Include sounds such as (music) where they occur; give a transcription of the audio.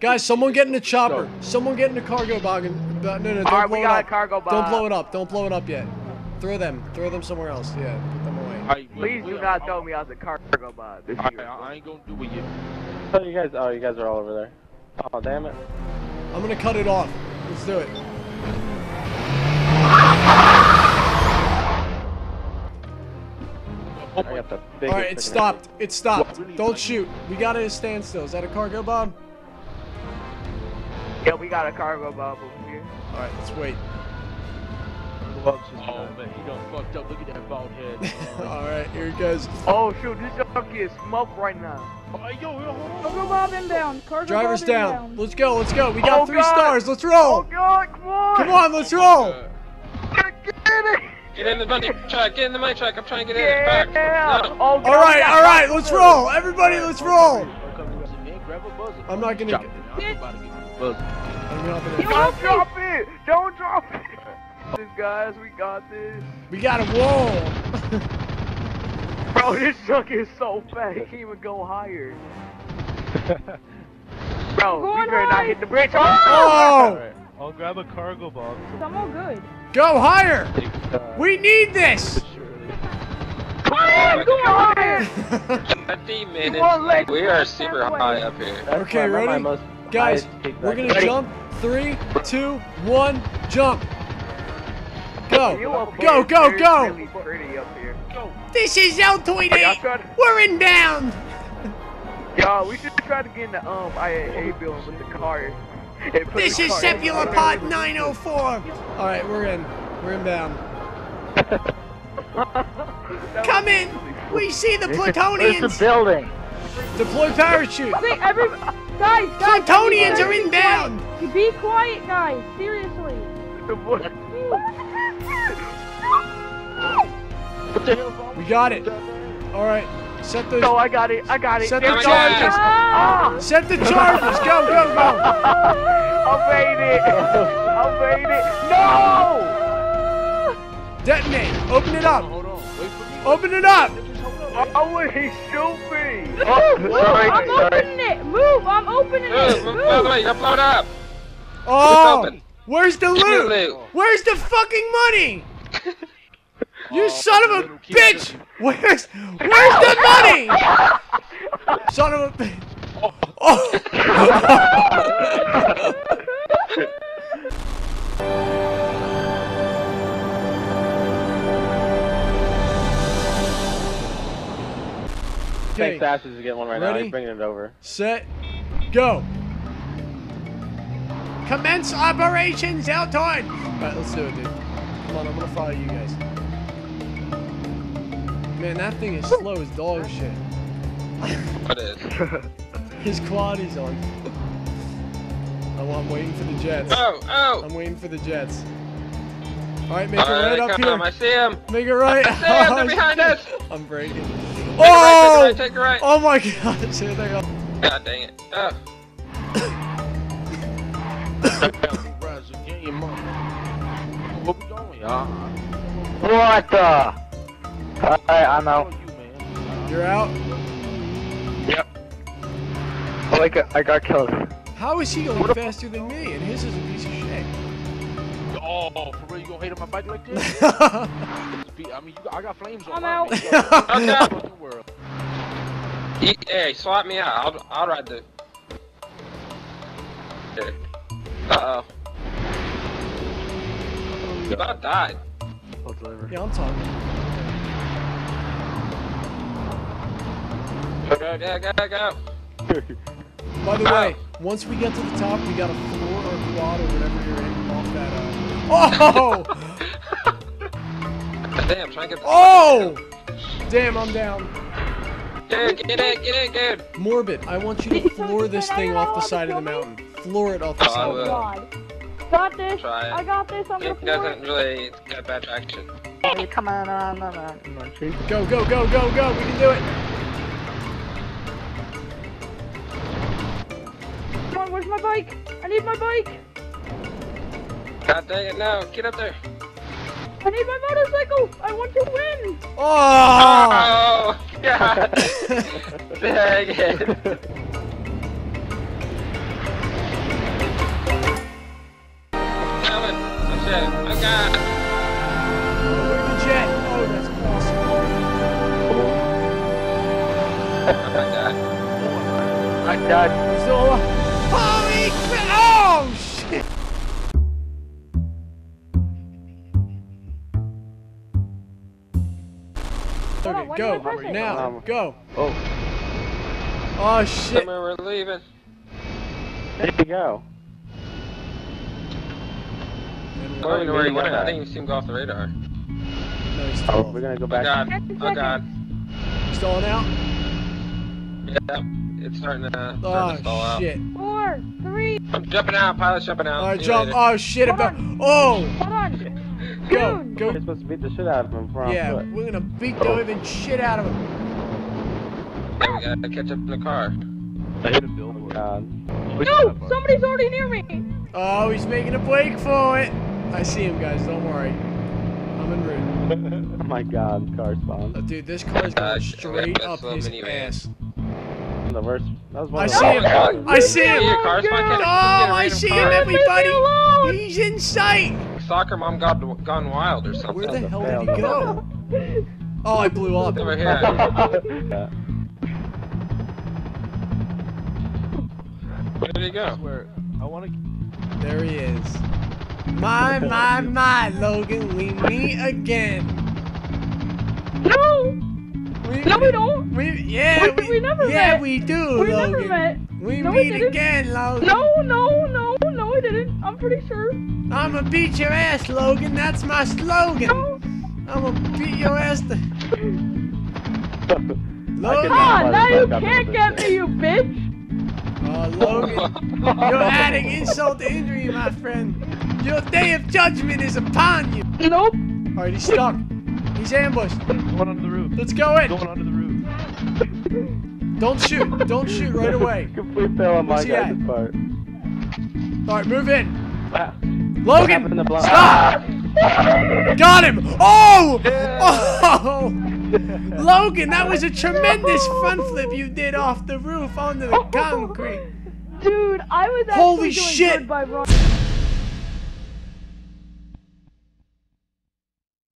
Guys, someone get in the chopper. Someone get in the cargo wagon. No, uh, no, no, don't All right, blow we it got a up. Cargobob. Don't blow it up. Don't blow it up yet. Throw them. Throw them somewhere else. Yeah, put them away. Alright, Please do not throw me out the Cargobob. This Alright, year. I ain't gonna do it yet. Oh, you guys. Oh, you guys are all over there. Oh, damn it. I'm gonna cut it off. Let's do it. I got the. All right, it stopped. It stopped. Don't shoot. We got it at a standstill. Is that a Cargobob? Yeah, we got a Cargobob over here. All right, let's wait. Oh man, he done fucked up. Look at that bald head. (laughs) All right, here it goes. Oh shoot, this junkie is smoke right now. oh, hey, yo, yo, hold on. Cargobob inbound. Cargo Driver's bomb down. inbound. Let's go. Let's go. We got Oh, three God. stars. Let's roll. Oh roll. god, come on! Come on, let's roll. Get, get! Get in the money truck, get in the money truck, I'm trying to get in Yeah! it back. No. Oh, God, all right, all right. Let's roll. Everybody, let's roll. I'm not gonna. Drop it. I'm about to give you a buzzer. I'm gonna Don't drop it! Don't drop it! (laughs) This guys, we got this. we got a wall. Bro, this truck is so fat, he can't even go higher. (laughs) Bro, we Going better not hit the bridge. Oh! Oh, I'll grab a Cargobob. I'm all good. go higher. Uh, We need this. 50 minutes. We are super high up here. that's Okay, why I'm at my ready? most Guys, we're gonna there. jump. Three, two, one, jump. Go. Go, go, go. Really pretty up here. This is L Y'all Tweety. try to, We're inbound. (laughs) y'all, we should try to get in the um IAA building with the car. This the is car- Cephalopod 904. All right, we're in. We're inbound. That (laughs) Come in. We see the Where's the Plutonians. building? Deploy parachute. Wait, every guys, guys. Plutonians are be inbound. quiet. Be quiet, guys. Seriously. What the hell's We got it. All right. Set the No, I got it. I got it. Set There the charges. go. Ah! set the charges. Go, go, go. I made it. I made it. No! Detonate. Open it up. Hold on. Wait for me. Open it up. Just hold up. Oh, would he shoot me? Oh, Move, sorry, I'm sorry. opening it. Move, I'm opening Move, it. move, Move. move, wait, don't blow up. Oh. open. Where's the Give me the loot? loot. Where's the fucking money? (laughs) You Oh, son of a little kid. bitch! Where's where's the (laughs) money? son of a bitch! Oh. (laughs) Thanks, okay, Ashes is getting one right now. Ready? He's bringing it over. set, go. Commence operations, Eltoid. All right, let's do it, dude. Come on, I'm gonna follow you guys. Man, that thing is slow as dog shit. What is? (laughs) His quad is on. Oh, I'm waiting for the jets. Oh, oh. I'm waiting for the jets. All right, make it Alright, right they up come. I see him. Make it right. I see him. They're (laughs) oh, behind us. I'm breaking. Take a Oh! right, take a right, oh! take a right. Oh my (laughs) God! Here they go. God dang it. Oh. Rise again, mama. What we doing, y'all? What the? Alright, I'm out. You, man. You're out. Oh, I got, I got killed. How is he going faster than me? And his is a piece of shit. Oh, for real, you gonna hate on my bike like this? (laughs) I mean, you, I got flames on I'm mine, out. man. You got- Okay. fucking world. He, hey, swap me out. I'll, I'll ride the. Uh oh. You about died. I'll deliver. yeah, I'm talking. Go, go, go, go. By the way, once we get to the top, we got a floor or quad or whatever you're in off that. Uh... Oh! Damn, try to get the. Oh! Damn, I'm down. Dude, get in, get in, dude. Morbid, I want you to floor this thing off the side of the mountain. Floor it off the Oh, side. Oh of the mountain. Oh, God. Got this. Try I got this. I'm gonna It doesn't really get bad traction. Hey, come on, on, on, on. Come on. Go, go, go, go, go! We can do it. Come on, where's my bike? I need my bike. God dang it now, get up there. I need my motorcycle! I want to win! Oh! (laughs) (laughs) Oh, God! dang it! I said, oh God! Oh, the jet! Oh, that's awesome! oh my God. Oh my God. I'm done. Holy crap! Go am now. Um, Go. Oh, Oh shit! Somewhere we're leaving. there you go. And I don't even know where he went. I that. didn't even see him go off the radar. No, he's Oh, we're gonna go back. Oh god. Ten Oh god. stalling out. Yeah. It's starting to, starting to stall Oh out. shit! Four, three, I'm jumping out. Pilot's jumping out. Alright, jump! later. Oh shit! About oh hold on. Go Dude. go! We're supposed to beat the shit out of him before on Yeah, foot. we're gonna beat the living shit out of him. Yeah, we gotta catch up in the car. I hit a billboard. God. No, somebody's already near me. Oh, he's making a break for it. I see him, guys. Don't worry. I'm en route. (laughs) Oh my God, car spawn. Oh, dude, this car is Uh, going straight up the his minivan. ass. The worst. That was one I of see the him. worst. I see See him. your car spawn? Oh, can't get a I random see him, everybody. He's in sight. Soccer mom got gone wild or something. Where the hell did he go? Oh, I blew up. Over here. Yeah. Where did he go? Where I want to. There he is. My, my, my, Logan, we meet again. No, We, no, we don't. we, yeah, We- we, we never yeah, met. we do, We Logan. never met. We No, meet again, Logan. No, no, no, no, I didn't. I'm pretty sure. I'ma beat your ass, Logan. That's my slogan. I'ma beat your ass. To... I Logan. could Come on, not now you can't get me, you bitch. Oh, Logan. You're adding insult to injury, my friend. Your day of judgment is upon you. Nope. Alright, he's stuck. He's ambushed. Going onto the roof. Let's go in. Going onto the roof. Don't shoot. Don't shoot right away. Complete fail on my Where's guys' part. Alright, move in. Ah, What happened Logan, stop. Got him. Oh! Oh! Logan, that was a tremendous front flip you did off the roof onto the (laughs) concrete. Dude, I was actually Holy doing shit. by running.